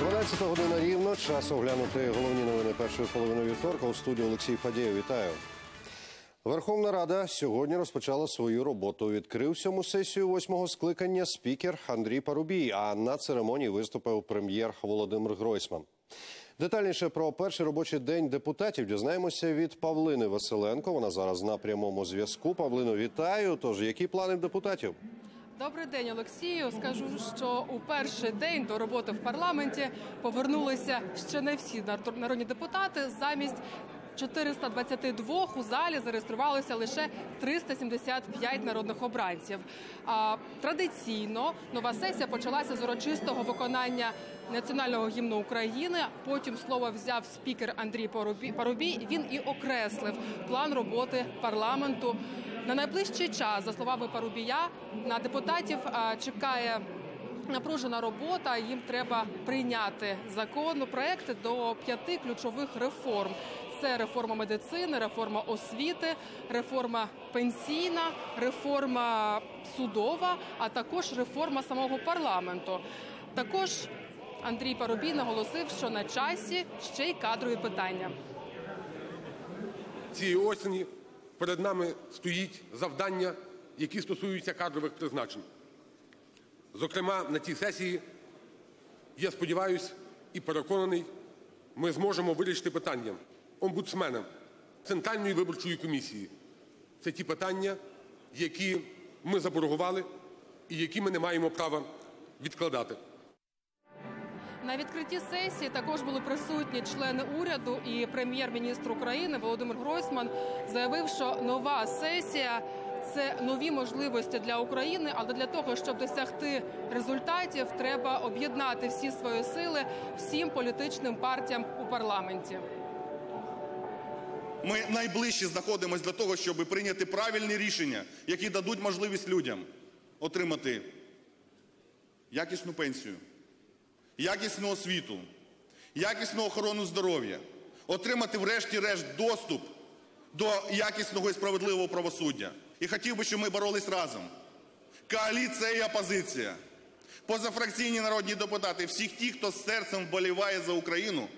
12 година рівно. Час оглянути головні новини першої половини вівторка. У студії Олексій Фадєєв. Вітаю. Верховна Рада сьогодні розпочала свою роботу. Відкрив сьому сесію восьмого скликання спікер Андрій Парубій. А на церемонії виступив прем'єр Володимир Гройсман. Детальніше про перший робочий день депутатів дізнаємося від Павлини Василенко. Вона зараз на прямому зв'язку. Павлино, вітаю. Тож які плани депутатів? Добрий день, Олексію. Скажу, що у перший день до роботи в парламенті повернулися ще не всі нар- народні депутати. Замість 422 у залі зареєструвалося лише 375 народних обранців. А традиційно нова сесія почалася з урочистого виконання національного гімну України. Потім слово взяв спікер Андрій Парубій. Він і окреслив план роботи парламенту. На найближчий час, за словами Парубія, на депутатів чекає напружена робота. Їм треба прийняти законопроекти до п'яти ключових реформ. Це реформа медицини, реформа освіти, реформа пенсійна, реформа судова, а також реформа самого парламенту. Також Андрій Парубій наголосив, що на часі ще й кадрові питання. цієї осені перед нами стоїть завдання, які стосуються кадрових призначень. Зокрема, на цій сесії, я сподіваюся і переконаний, ми зможемо вирішити питання омбудсмена Центральної виборчої комісії. Це ті питання, які ми заборгували і які ми не маємо права відкладати. На відкритті сесії також були присутні члени уряду і прем'єр-міністр України Володимир Гройсман заявив, що нова сесія це нові можливості для України, але для того, щоб досягти результатів, треба об'єднати всі свої сили всім політичним партіям у парламенті. Ми найближче знаходимося для того, щоб прийняти правильні рішення, які дадуть можливість людям отримати якісну пенсію, якісну освіту, якісну охорону здоров'я, отримати врешті-решт доступ до якісного і справедливого правосуддя. І хотів би, щоб ми боролись разом. Коаліція і опозиція, позафракційні народні депутати, всіх ті, хто з серцем вболіває за Україну.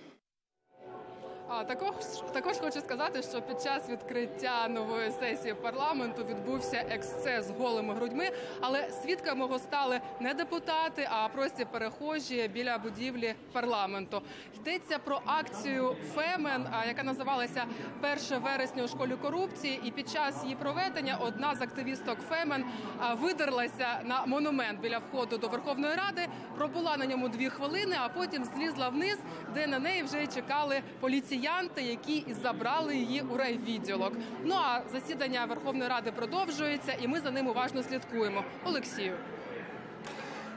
А також також хочу сказати, що під час відкриття нової сесії парламенту відбувся ексцес з голими грудьми, але свідками його стали не депутати, а прості перехожі біля будівлі парламенту. Йдеться про акцію Фемен, яка називалася «1 вересня у школі корупції. І під час її проведення одна з активісток Фемен видерлася на монумент біля входу до Верховної Ради, пробула на ньому дві хвилини, а потім злізла вниз, де на неї вже чекали поліціянти, які і забрали її у райвідділок. Ну а засідання Верховної Ради продовжується, і ми за ним уважно слідкуємо. Олексію.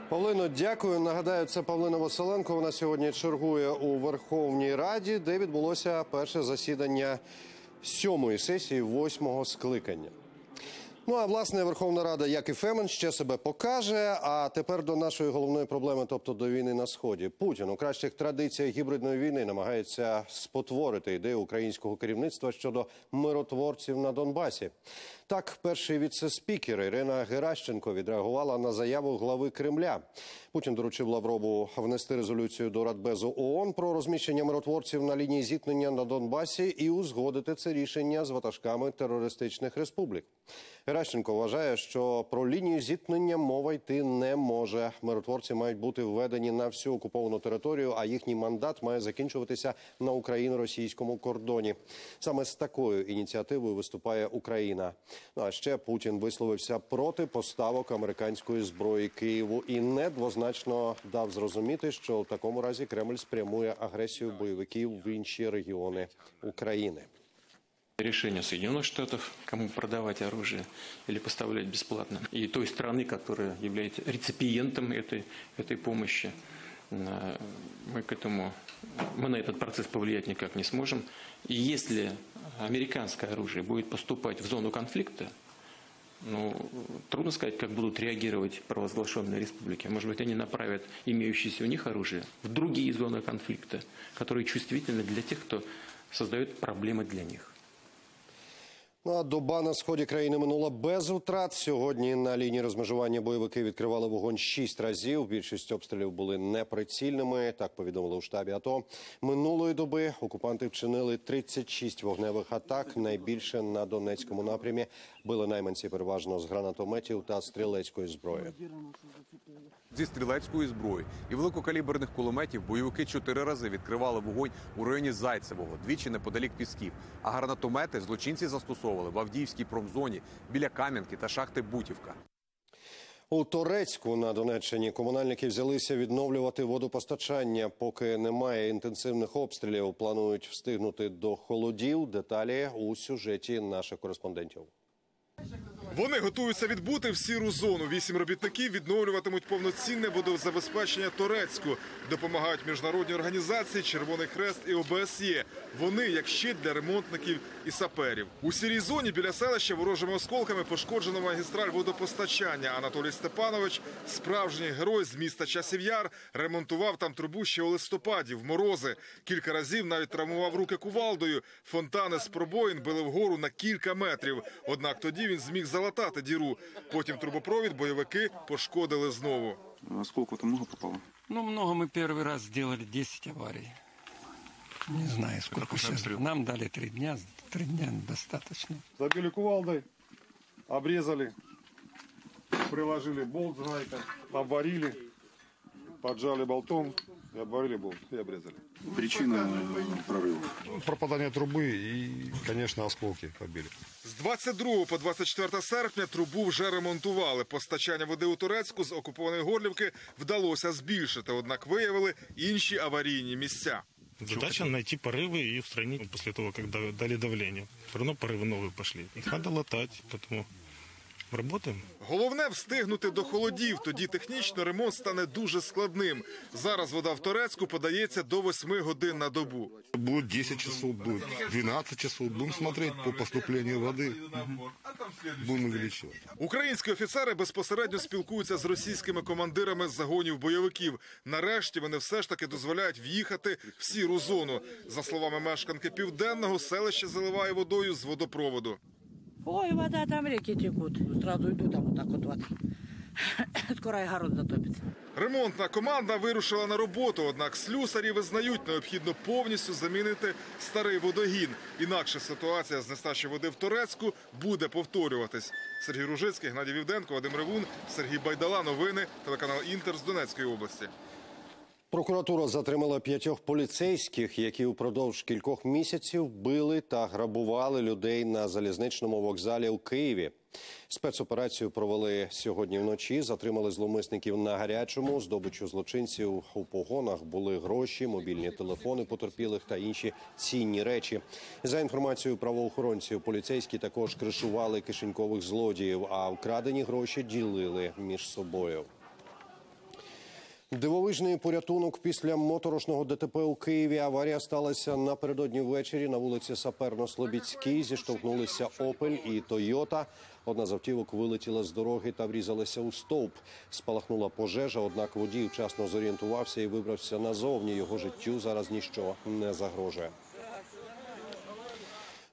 Павлино, дякую. Нагадаю, це Павлина Василенко. Вона сьогодні чергує у Верховній Раді, де відбулося перше засідання сьомої сесії восьмого скликання. Ну а власне Верховна Рада, як і Фемен, ще себе покаже. А тепер до нашої головної проблеми, тобто до війни на сході. Путін у кращих традиціях гібридної війни намагається спотворити ідею українського керівництва щодо миротворців на Донбасі. Так, перший віце-спікер Ірина Геращенко відреагувала на заяву глави Кремля. Путін доручив Лаврову внести резолюцію до Радбезу ООН про розміщення миротворців на лінії зіткнення на Донбасі і узгодити це рішення з ватажками терористичних республік. Геращенко вважає, що про лінію зіткнення мова йти не може. Миротворці мають бути введені на всю окуповану територію, а їхній мандат має закінчуватися на україно-російському кордоні. Саме з такою ініціативою виступає Україна. Ну а ще Путін висловився проти поставок американської зброї Києву і недвозначно дав зрозуміти, що в такому разі Кремль спрямує агресію бойовиків в інші регіони України. решение Соединенных Штатов, кому продавать оружие или поставлять бесплатно, и той страны, которая является реципиентом этой, этой помощи. Мы к этому, мы на этот процесс повлиять никак не сможем. И если американское оружие будет поступать в зону конфликта, ну, трудно сказать, как будут реагировать провозглашенные республики. Может быть, они направят имеющееся у них оружие в другие зоны конфликта, которые чувствительны для тех, кто создает проблемы для них. Ну, а доба на сході країни минула без втрат. Сьогодні на лінії розмежування бойовики відкривали вогонь шість разів. Більшість обстрілів були неприцільними. Так повідомили у штабі АТО. Минулої доби окупанти вчинили 36 вогневих атак. Найбільше на Донецькому напрямі били найманці переважно з гранатометів та стрілецької зброї. Зі стрілецької зброї і великокаліберних кулеметів бойовики чотири рази відкривали вогонь у районі Зайцевого, двічі неподалік Пісків. А гранатомети злочинці застосовували в Авдіївській промзоні біля Кам'янки та шахти Бутівка. У Торецьку на Донеччині комунальники взялися відновлювати водопостачання. Поки немає інтенсивних обстрілів, планують встигнути до холодів. Деталі у сюжеті наших кореспондентів. Вони готуються відбути в сіру зону. Вісім робітників відновлюватимуть повноцінне водозабезпечення Торецьку. Допомагають міжнародні організації Червоний Хрест і ОБСЄ. Вони як щит для ремонтників і саперів. У сірій зоні біля селища ворожими осколками пошкоджено магістраль водопостачання. Анатолій Степанович, справжній герой з міста Часів Яр, ремонтував там трубу ще у листопаді, в морози. Кілька разів навіть травмував руки кувалдою. Фонтани з пробоїн били вгору на кілька метрів. Однак тоді він зміг залатати діру. Потім трубопровід бойовики пошкодили знову. Осколков-то много попало? Ну, много мы первый раз сделали 10 аварий. Не знаю, сколько сейчас. Нам дали три дня. Три дня достаточно. Забили кувалдой, обрезали, приложили болт гайкой, обварили, поджали болтом и обварили болт и обрезали. Причина прорыва. Пропадание трубы и, конечно, осколки побили. З 22 по 24 серпня трубу вже ремонтували. Постачання води у Турецьку з окупованої Горлівки вдалося збільшити, однак виявили інші аварійні місця. Задача найти порывы и устранить после того, когда дали давление. Все равно порывы новые пошли. Их надо латать, поэтому работаем. Головне встигнути до холодів, тоді технічно ремонт стане дуже складним. Зараз вода в Торецьку подається до 8 годин на добу. Будет 10 часов, будет 12 часов. Будем смотреть по поступлению воды. Будем увеличивать. Українські офіцери безпосередньо спілкуються з російськими командирами загонів бойовиків. Нарешті вони все ж таки дозволяють в'їхати в сіру зону. За словами мешканки південного, селище заливає водою з водопроводу. Ой, вода, там реки текут. Сразу иду там вот так вот воды. Скоро и огород затопит. Ремонтна команда вирушила на роботу, однак слюсарі визнають, необхідно повністю замінити старий водогін. Інакше ситуація з нестачі води в Торецьку буде повторюватись. Сергій Ружицький, Гнадій Вівденко, Вадим Ревун, Сергій Байдала. Новини, телеканал Інтер з Донецької області. Прокуратура затримала п'ятьох поліцейських, які упродовж кількох місяців били та грабували людей на залізничному вокзалі у Києві. Спецоперацію провели сьогодні вночі. Затримали зловмисників на гарячому. Здобичу злочинців у погонах були гроші, мобільні телефони потерпілих та інші цінні речі. За інформацією правоохоронців, поліцейські також кришували кишенькових злодіїв, а вкрадені гроші ділили між собою. Дивовижний порятунок після моторошного ДТП у Києві. Аварія сталася напередодні ввечері на вулиці Саперно-Слобідській. Зіштовхнулися Опель і Тойота. Одна з автівок вилетіла з дороги та врізалася у стовп. Спалахнула пожежа, однак водій вчасно зорієнтувався і вибрався назовні. Його життю зараз ніщо не загрожує.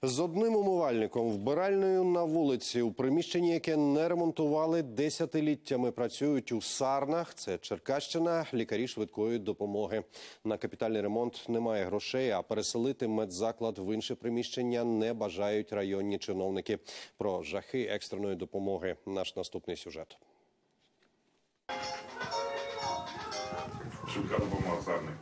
З одним умивальником вбиральною на вулиці у приміщенні, яке не ремонтували десятиліттями, працюють у Сарнах. Це Черкащина, лікарі швидкої допомоги. На капітальний ремонт немає грошей, а переселити медзаклад в інше приміщення не бажають районні чиновники. Про жахи екстреної допомоги. Наш наступний сюжет. Шутка допомога сарний.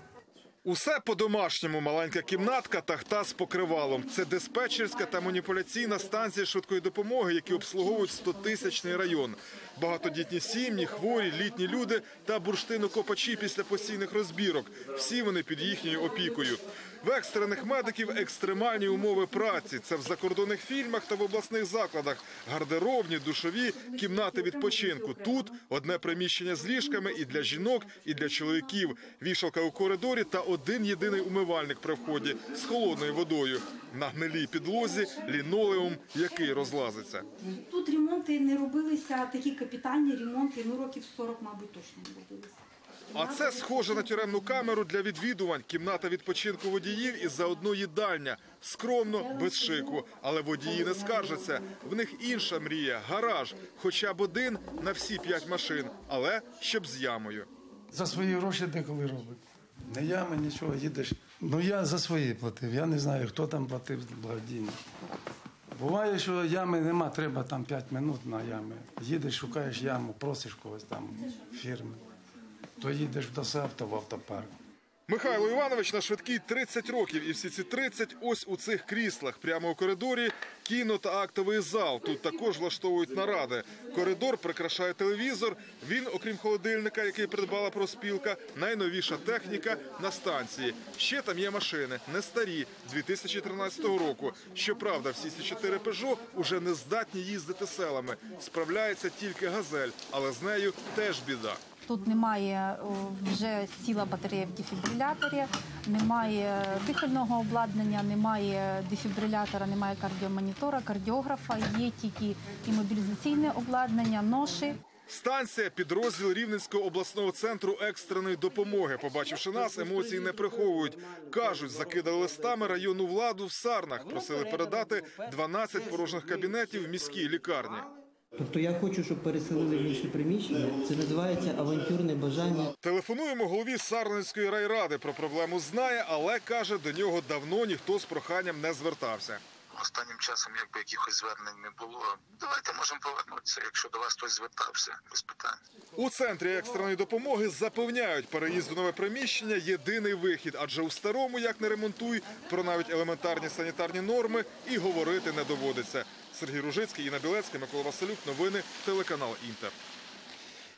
Усе по-домашньому. Маленька кімнатка, тахта з покривалом. Це диспетчерська та маніпуляційна станція швидкої допомоги, які обслуговують 100-тисячний район. Багатодітні сім'ї, хворі, літні люди та бурштинокопачі після постійних розбірок. Всі вони під їхньою опікою. В екстрених медиків екстремальні умови праці. Це в закордонних фільмах та в обласних закладах. Гардеробні, душові, кімнати відпочинку. Тут одне приміщення з ліжками і для жінок, і для чоловіків. Вішалка у коридорі та один єдиний умивальник при вході з холодною водою. На гнилій підлозі лінолеум, який розлазиться. Тут ремонти не робилися, такі капітальні ремонти, ну років 40, мабуть, точно не робилися. А це схоже на тюремну камеру для відвідувань, кімната відпочинку водіїв і заодно їдальня. Скромно, без шику. Але водії не скаржаться. В них інша мрія гараж, хоча б один на всі п'ять машин, але щоб з ямою. За свої гроші деколи робить. Не ями, нічого, їдеш. Ну я за свої платив. Я не знаю, хто там платив благодійно. Буває, що ями нема, треба там 5 минут на ями. Їдеш, шукаєш яму, просиш когось там фірми. То їдеш до в автопарк. Михайло Іванович на швидкій 30 років, і всі ці 30 ось у цих кріслах. Прямо у коридорі кіно та актовий зал. Тут також влаштовують наради. Коридор прикрашає телевізор. Він, окрім холодильника, який придбала проспілка, найновіша техніка на станції. Ще там є машини, не старі, 2013 року. Щоправда, всі ці чотири Peugeot уже не здатні їздити селами. Справляється тільки газель, але з нею теж біда. Тут немає вже сіла батарея в дефібриляторі, немає дихального обладнання, немає дефібрилятора, немає кардіомонітора, кардіографа, є тільки імобілізаційне обладнання, ноші. Станція підрозділ Рівненського обласного центру екстреної допомоги. Побачивши нас, емоції не приховують. кажуть, закидали листами районну владу в Сарнах. Просили передати 12 порожніх кабінетів в міській лікарні. Тобто я хочу, щоб переселили в інше приміщення. Це називається авантюрне бажання. Телефонуємо голові Сарненської райради. Про проблему знає, але каже, до нього давно ніхто з проханням не звертався. Останнім часом якби якихось звернень не було. Давайте можемо повернутися, якщо до вас хтось звертався, без питань. У центрі екстреної допомоги запевняють, переїзд у нове приміщення єдиний вихід, адже у старому, як не ремонтуй, про навіть елементарні санітарні норми і говорити не доводиться. Сергій Ружицький, Інна Білецька, Микола Василюк. Новини телеканал Інтер.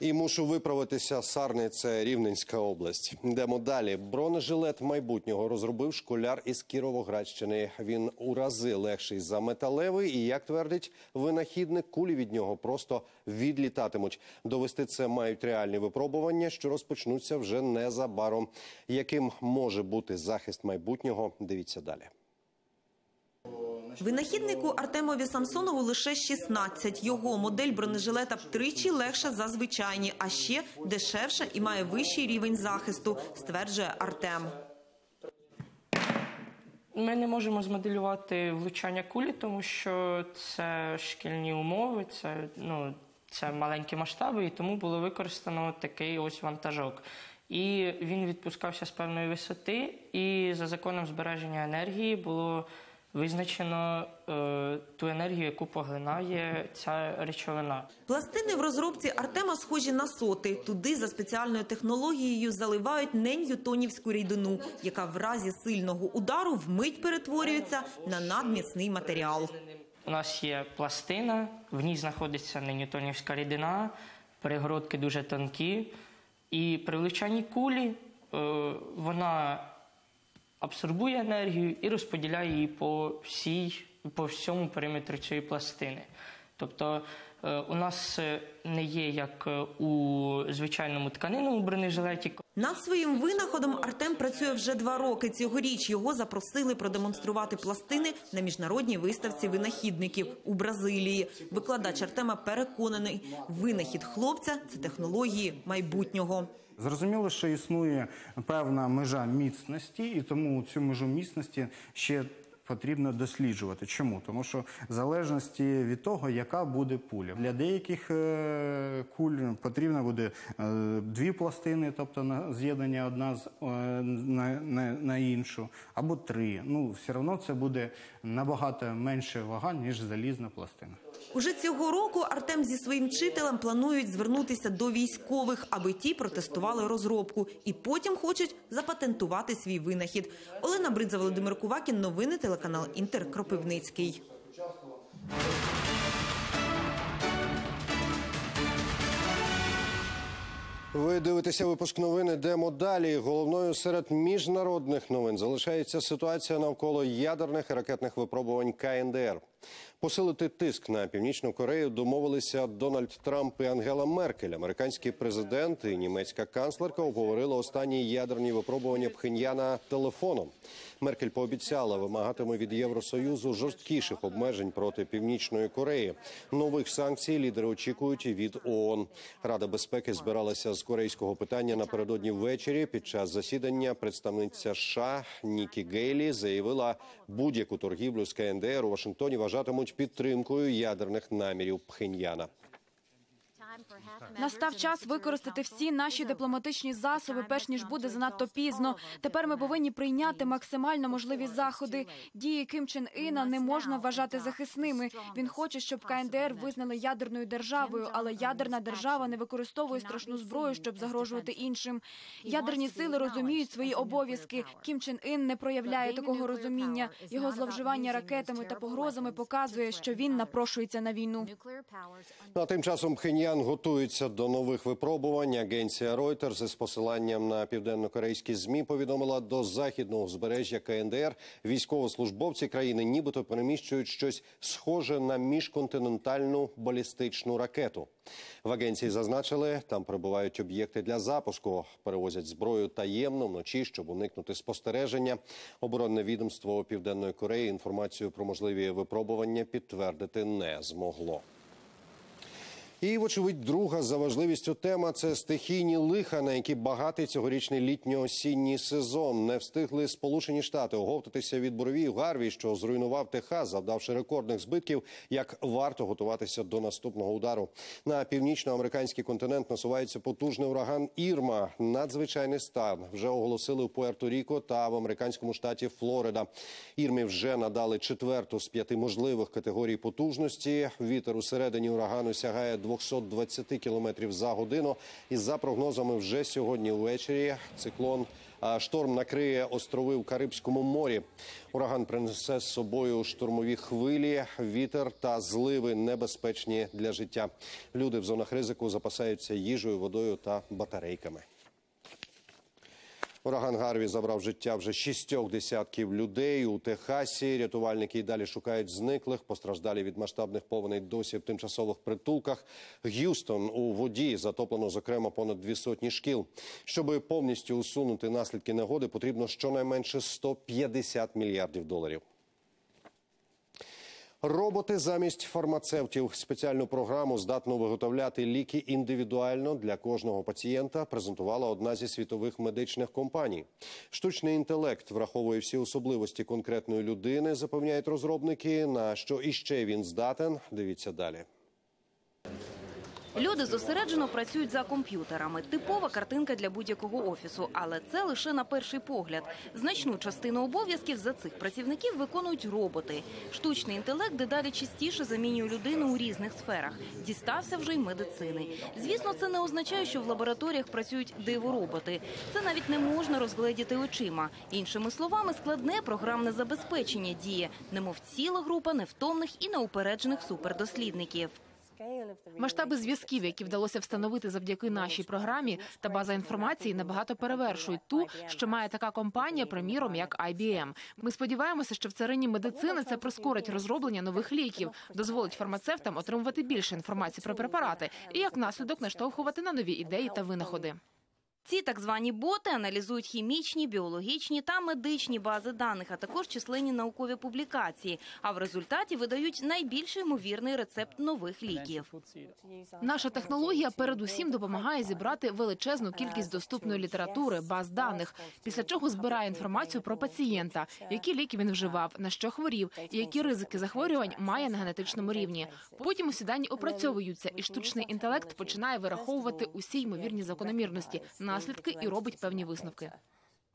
І мушу виправитися. Сарни це Рівненська область. Йдемо далі. Бронежилет майбутнього розробив школяр із Кіровоградщини. Він у рази легший за металевий. І як твердить винахідник, кулі від нього просто відлітатимуть. Довести це мають реальні випробування, що розпочнуться вже незабаром. Яким може бути захист майбутнього? Дивіться далі. Винахіднику Артемові Самсонову лише 16. Його модель бронежилета втричі легша за звичайні, а ще дешевша і має вищий рівень захисту, стверджує Артем. Ми не можемо змоделювати влучання кулі, тому що це шкільні умови, це, ну, це маленькі масштаби, і тому було використано такий ось вантажок. І він відпускався з певної висоти, і за законом збереження енергії було визначено е, ту енергію, яку поглинає ця речовина. Пластини в розробці Артема схожі на соти. Туди за спеціальною технологією заливають неньютонівську рідину, яка в разі сильного удару вмить перетворюється на надміцний матеріал. У нас є пластина, в ній знаходиться неньютонівська рідина, перегородки дуже тонкі. І при влучанні кулі е, вона абсорбує енергію і розподіляє її по всій, по всьому периметру цієї пластини. Тобто е, у нас е, не є як е, у звичайному тканинному бронежилеті. Над своїм винаходом Артем працює вже два роки. Цьогоріч його запросили продемонструвати пластини на міжнародній виставці винахідників у Бразилії. Викладач Артема переконаний, винахід хлопця це технології майбутнього. Зрозуміло, що існує певна межа міцності, і тому цю межу міцності ще потрібно досліджувати. Чому? Тому що в залежності від того, яка буде пуля. Для деяких е, куль потрібно буде е, дві пластини, тобто на з'єднання одна з е, на, на іншу, або три. Ну, все одно це буде набагато менше вага, ніж залізна пластина. Уже цього року Артем зі своїм вчителем планують звернутися до військових, аби ті протестували розробку, і потім хочуть запатентувати свій винахід. Олена Бридза, Володимир Кувакін. Новини телеканал Інтер. Кропивницький. Ви дивитеся випуск новин. Йдемо далі. Головною серед міжнародних новин залишається ситуація навколо ядерних і ракетних випробувань КНДР. Посилити тиск на північну Корею домовилися Дональд Трамп і Ангела Меркель. Американський президент і німецька канцлерка обговорили останні ядерні випробування Пхеньяна телефоном. Меркель пообіцяла вимагатиме від Євросоюзу жорсткіших обмежень проти північної Кореї. Нових санкцій лідери очікують від ООН. Рада безпеки збиралася з корейського питання напередодні ввечері. Під час засідання представниця США Нікі Гейлі заявила, будь-яку торгівлю з КНДР у Вашингтоні вважатимуть підтримкою ядерних намірів Пхеньяна. Настав час використати всі наші дипломатичні засоби, перш ніж буде занадто пізно. Тепер ми повинні прийняти максимально можливі заходи. Дії Ким Чен Іна не можна вважати захисними. Він хоче, щоб КНДР визнали ядерною державою, але ядерна держава не використовує страшну зброю, щоб загрожувати іншим. Ядерні сили розуміють свої обов'язки. Кім Чен Ін не проявляє такого розуміння. Його зловживання ракетами та погрозами показує, що він напрошується на війну. Ну, а тим часом Пхеньян готується до нових випробувань. Агенція Reuters із посиланням на південно-корейські змі повідомила до західного узбережжя КНДР військовослужбовці країни, нібито переміщують щось схоже на міжконтинентальну балістичну ракету. В агенції зазначили, там прибувають об'єкти для запуску, перевозять зброю таємно вночі, щоб уникнути спостереження. Оборонне відомство Південної Кореї інформацію про можливі випробування підтвердити не змогло. І, вочевидь, друга за важливістю тема це стихійні лиха, на які багатий цьогорічний літньо-осінній сезон. Не встигли Сполучені Штати оговтатися від буровів Гарві, що зруйнував Техас, завдавши рекордних збитків. Як варто готуватися до наступного удару на північноамериканський континент насувається потужний ураган Ірма. Надзвичайний стан вже оголосили в Пуерто-Ріко та в американському штаті Флорида. Ірмі вже надали четверту з п'яти можливих категорій потужності. Вітер усередині урагану сягає 220 км за годину. І за прогнозами, вже сьогодні ввечері циклон шторм накриє острови в Карибському морі. Ураган принесе з собою штурмові хвилі, вітер та зливи небезпечні для життя. Люди в зонах ризику запасаються їжею, водою та батарейками. Ураган Гарві забрав життя вже шістьох десятків людей у Техасі. Рятувальники й далі шукають зниклих. Постраждалі від масштабних повеней досі в тимчасових притулках. Г'юстон у воді затоплено зокрема понад дві сотні шкіл. Щоб повністю усунути наслідки негоди, потрібно щонайменше 150 мільярдів доларів. Роботи замість фармацевтів спеціальну програму здатну виготовляти ліки індивідуально для кожного пацієнта. Презентувала одна зі світових медичних компаній. Штучний інтелект враховує всі особливості конкретної людини, запевняють розробники. На що іще він здатен? Дивіться далі. Люди зосереджено працюють за комп'ютерами. Типова картинка для будь-якого офісу, але це лише на перший погляд. Значну частину обов'язків за цих працівників виконують роботи. Штучний інтелект дедалі частіше замінює людину у різних сферах. Дістався вже й медицини. Звісно, це не означає, що в лабораторіях працюють дивороботи. Це навіть не можна розгледіти очима. Іншими словами, складне програмне забезпечення діє, немов ціла група невтомних і неупереджених супердослідників. Масштаби зв'язків, які вдалося встановити завдяки нашій програмі, та база інформації набагато перевершують ту, що має така компанія, приміром як IBM. Ми сподіваємося, що в царині медицини це прискорить розроблення нових ліків, дозволить фармацевтам отримувати більше інформації про препарати і як наслідок наштовхувати на нові ідеї та винаходи. Ці так звані боти аналізують хімічні, біологічні та медичні бази даних, а також численні наукові публікації. А в результаті видають найбільш ймовірний рецепт нових ліків. Наша технологія передусім допомагає зібрати величезну кількість доступної літератури, баз даних, після чого збирає інформацію про пацієнта, які ліки він вживав, на що хворів, і які ризики захворювань має на генетичному рівні. Потім усі дані опрацьовуються, і штучний інтелект починає вираховувати усі ймовірні закономірності, наслідки і робить певні висновки.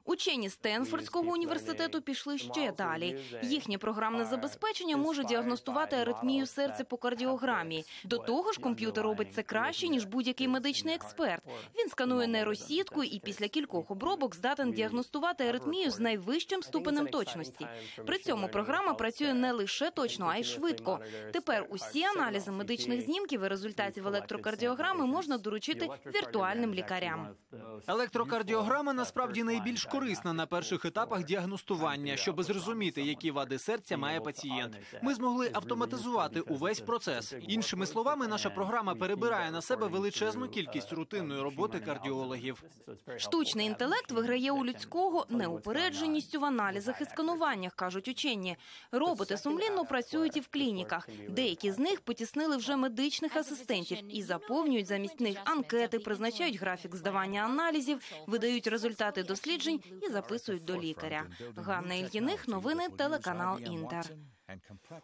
Учені Стенфордського університету пішли ще далі. Їхнє програмне забезпечення може діагностувати аритмію серця по кардіограмі. До того ж, комп'ютер робить це краще ніж будь-який медичний експерт. Він сканує нейросітку і після кількох обробок здатен діагностувати аритмію з найвищим ступенем точності. При цьому програма працює не лише точно, а й швидко. Тепер усі аналізи медичних знімків і результатів електрокардіограми можна доручити віртуальним лікарям. Електрокардіограма насправді найбільш корисна на перших етапах діагностування, щоб зрозуміти, які вади серця має пацієнт. Ми змогли автоматизувати увесь процес. Іншими словами, наша програма перебирає на себе величезну кількість рутинної роботи кардіологів. Штучний інтелект виграє у людського неупередженістю в аналізах і скануваннях, кажуть учені. Роботи сумлінно працюють і в клініках. Деякі з них потіснили вже медичних асистентів і заповнюють замість них анкети, призначають графік здавання аналізів, видають результати досліджень і записують до лікаря. Ганна Ільїних, новини, телеканал Інтер.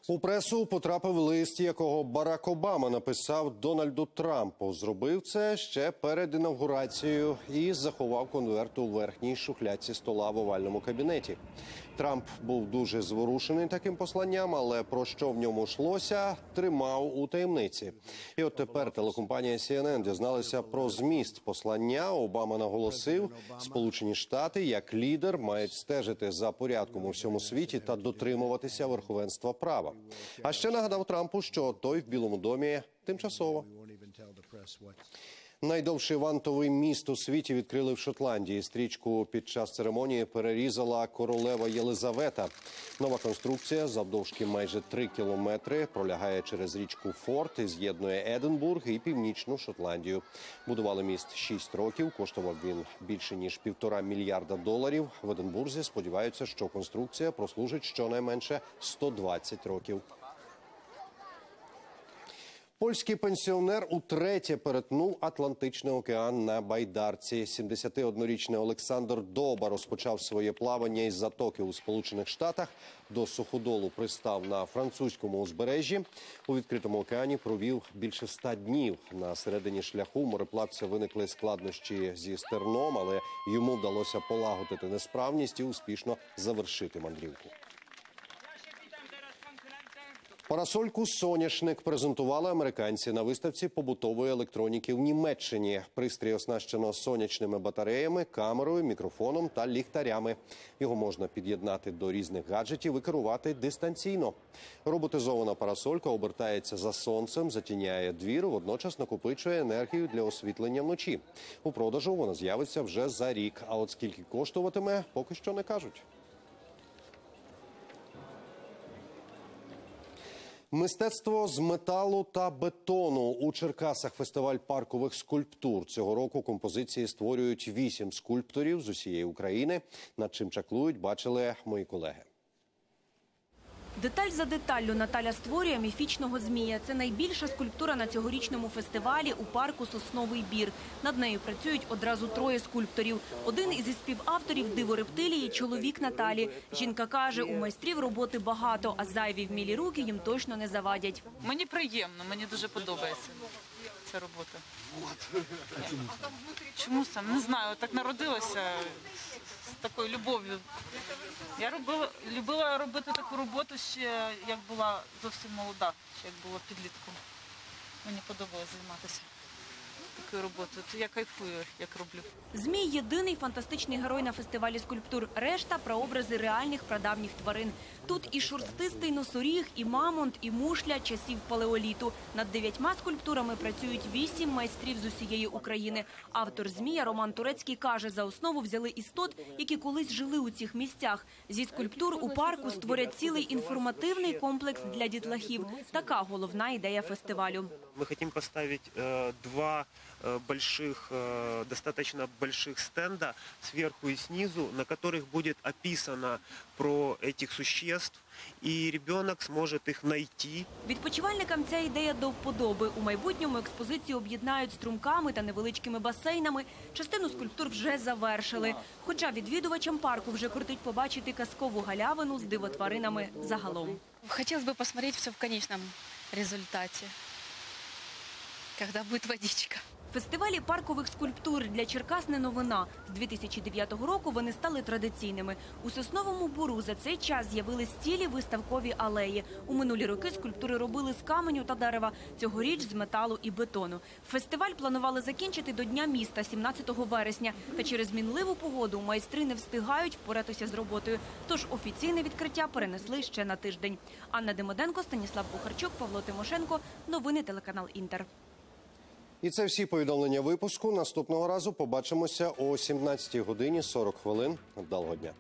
У пресу потрапив лист, якого Барак Обама написав Дональду Трампу. Зробив це ще перед інавгурацією і заховав конверт у верхній шухляці стола в овальному кабінеті. Трамп був дуже зворушений таким посланням, але про що в ньому йшлося, тримав у таємниці. І от тепер телекомпанія CNN дізналася про зміст послання. Обама наголосив, Сполучені Штати як лідер мають стежити за порядком у всьому світі та дотримуватися верховенства права. А ще нагадав Трампу, що той в Білому домі тимчасово. Найдовший вантовий міст у світі відкрили в Шотландії. Стрічку під час церемонії перерізала королева Єлизавета. Нова конструкція завдовжки майже три кілометри пролягає через річку Форт і з'єднує Единбург і північну Шотландію. Будували міст шість років. Коштував він більше ніж півтора мільярда доларів. В Единбурзі сподіваються, що конструкція прослужить щонайменше 120 років. Польський пенсіонер утретє перетнув Атлантичний океан на байдарці. 71-річний Олександр Доба розпочав своє плавання із затоки у Сполучених Штатах. До суходолу пристав на французькому узбережжі. У відкритому океані провів більше ста днів. На середині шляху мореплавця виникли складнощі зі стерном, але йому вдалося полагодити несправність і успішно завершити мандрівку. Парасольку соняшник презентували американці на виставці побутової електроніки в Німеччині. Пристрій оснащено сонячними батареями, камерою, мікрофоном та ліхтарями. Його можна під'єднати до різних гаджетів і керувати дистанційно. Роботизована парасолька обертається за сонцем, затіняє двір, водночас накопичує енергію для освітлення вночі. У продажу вона з'явиться вже за рік. А от скільки коштуватиме, поки що не кажуть. Мистецтво з металу та бетону у Черкасах фестиваль паркових скульптур. Цього року композиції створюють вісім скульпторів з усієї України. Над чим чаклують, бачили мої колеги. Деталь за деталлю Наталя створює міфічного змія. Це найбільша скульптура на цьогорічному фестивалі у парку Сосновий бір. Над нею працюють одразу троє скульпторів. Один із співавторів диво рептилії чоловік Наталі. Жінка каже, у майстрів роботи багато, а зайві вмілі руки їм точно не завадять. Мені приємно, мені дуже подобається ця робота. Чому сам? Не знаю, так народилася такою любов'ю. Я робила, любила робити таку роботу ще як була зовсім молода, ще як була підлітком. Мені подобалося займатися такою роботою. То я кайфую, як роблю. Змій єдиний фантастичний герой на фестивалі скульптур. Решта прообрази реальних прадавніх тварин. Тут і шорстистий носоріг, і мамонт, і мушля часів палеоліту. Над дев'ятьма скульптурами працюють вісім майстрів з усієї України. Автор змія Роман Турецький каже, за основу взяли істот, які колись жили у цих місцях. Зі скульптур у парку створять цілий інформативний комплекс для дітлахів. Така головна ідея фестивалю. Мы хотим поставить э, два э, больших, э, достаточно больших стенда сверху и снизу, на которых будет описано про этих существ, и ребенок сможет их найти. Відпочивальникам ця ідея до вподоби. У майбутньому експозицію об'єднають струмками та невеличкими басейнами. Частину скульптур вже завершили. Хоча відвідувачам парку вже кортить побачити казкову галявину з дивотваринами загалом. Хотелось бы посмотреть все в конечном результате, когда будет водичка. Фестивалі паркових скульптур для Черкас не новина. З 2009 року вони стали традиційними. У Сосновому Бору за цей час з'явились цілі виставкові алеї. У минулі роки скульптури робили з каменю та дерева, цьогоріч з металу і бетону. Фестиваль планували закінчити до Дня міста 17 вересня. Та через мінливу погоду майстри не встигають впоратися з роботою. Тож офіційне відкриття перенесли ще на тиждень. Анна Демоденко, Станіслав Кухарчук, Павло Тимошенко. Новини телеканал Інтер. І це всі повідомлення випуску. Наступного разу побачимося о 17 годині 40 хвилин. Вдалого дня.